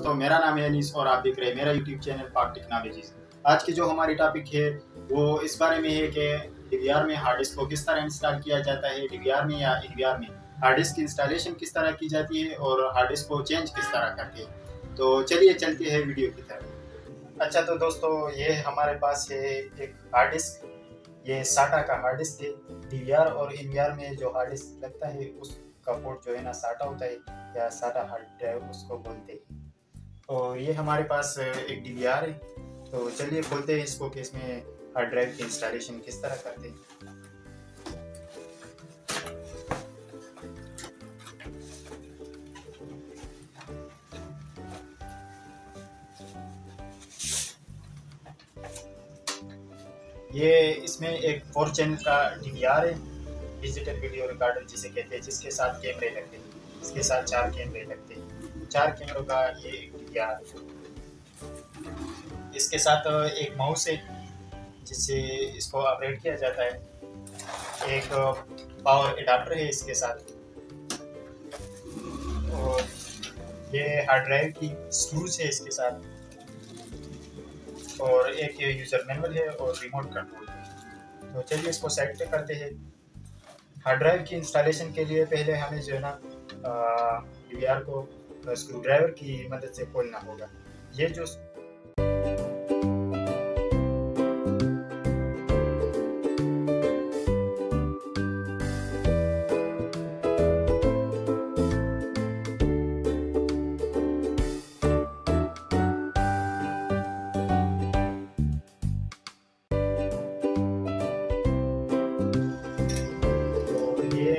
दोस्तों, मेरा नाम है अनीस और आप देख रहे हैं मेरा यूट्यूब चैनल पाक टेक्नोलॉजीज़। आज की जो हमारी टॉपिक है, वो इस बारे में है कि डीवीआर में हार्ड डिस्क को किस तरह इंस्टॉल किया जाता है डीवीआर में या एनवीआर में? हार्ड डिस्क की इंस्टॉलेशन किस तरह की जाती है और हार्ड डिस्क को चेंज किस तरह करते हैं? तो चलिए चलते हैं वीडियो की तरफ़। अच्छा तो दोस्तों, ये हमारे पास है एक हार्ड डिस्क ये साटा का हार्ड डिस्क है। डीवीआर और एनवीआर में जो हार्ड डिस्क लगता है, उसका पोर्ट जो है ना साटा होता है, या साटा हार्ड ड्राइव उसको बोलते हैं। और ये हमारे पास एक डीवीआर है। तो चलिए खोलते हैं इसको, कि इसमें हार्ड ड्राइव की इंस्टॉलेशन किस तरह करते हैं। ये इसमें एक फोर चैनल का डीवीआर है डिजिटल वीडियो रिकॉर्डर जिसे कहते हैं, जिसके साथ कैमरे लगते हैं इसके साथ चार कैमरे लगते हैं। चार कैमरों का ये यार इसके साथ एक माउस है, जिससे इसको ऑपरेट किया जाता है। एक पावर एडाप्टर है इसके साथ। और ये हार्ड ड्राइव की स्क्रूज है इसके साथ। और एक यूज़र मैनुअल है और रिमोट कंट्रोल तो चलिए इसको सेट करते हैं। हार्ड ड्राइव की इंस्टॉलेशन के लिए पहले हमें जो है ना डी को स्क्रू ड्राइवर की मदद से खोलना होगा। ये जो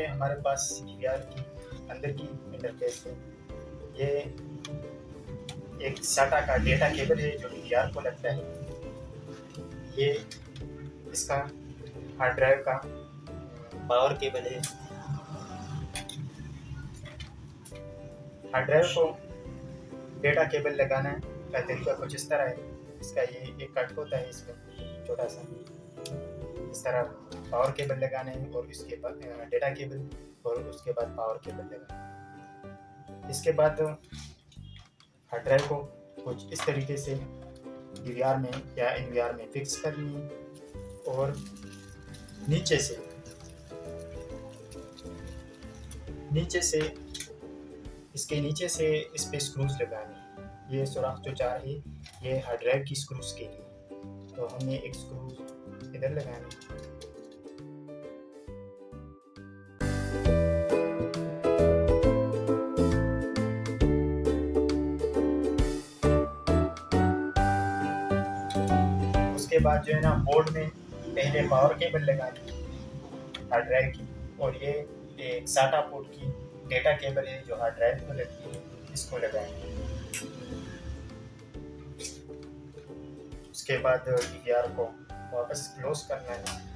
हमारे पास डी की, अंदर की इंटरफेस है। ये एक साटा का डेटा केबल है जो डी को लगता है। ये इसका हार्ड ड्राइव का पावर केबल है। हार्ड ड्राइव को डेटा केबल लगाना का तरीका कुछ इस तरह है। इसका ये एक कट होता है इसमें, छोटा सा। इस तरह पावर केबल लगाना और इसके बाद डेटा केबल और उसके बाद पावर केबल लगाना इसके बाद हार्ड ड्राइव को कुछ इस तरीके से डीवीआर में या एन में फिक्स करनी है और नीचे से नीचे से, इसके नीचे से इस पे स्क्रूज लगाने ये सुराख जो चार है, ये हार्ड ड्राइव की स्क्रूज के लिए। तो हमने एक स्क्रूज इधर लगानी उसके बाद जो है ना बोर्ड में पहले पावर केबल लगा दी हार्ड ड्राइव की, और ये एक साटा पोर्ट की डेटा केबल है, जो हार्ड ड्राइव को लगती है, इसको लगाएँगे उसके बाद डी को वापस क्लोज करना है।